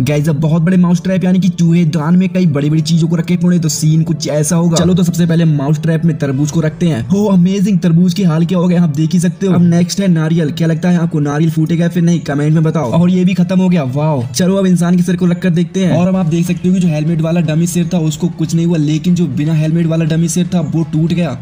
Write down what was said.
Guys अब बहुत बड़े माउस ट्रैप यानी कि चूहे दान में कई बड़ी बड़ी चीज़ों को रखे पड़े तो सीन कुछ ऐसा होगा। चलो तो सबसे पहले माउस ट्रैप में तरबूज को रखते हैं। हो अमेजिंग तरबूज की हाल क्या हो गया आप देख ही सकते हो। अब नेक्स्ट है नारियल। क्या लगता है आपको नारियल फूटेगा फिर नहीं? कमेंट में बताओ। और ये भी खत्म हो गया। वाओ चलो अब इंसान के सिर को रखकर देखते हैं। और अब आप देख सकते हो कि जो हेलमेट वाला डमी सिर था, उसको कुछ नहीं हुआ, लेकिन जो बिना हेलमेट वाला डमी सिर था, वो टूट गया।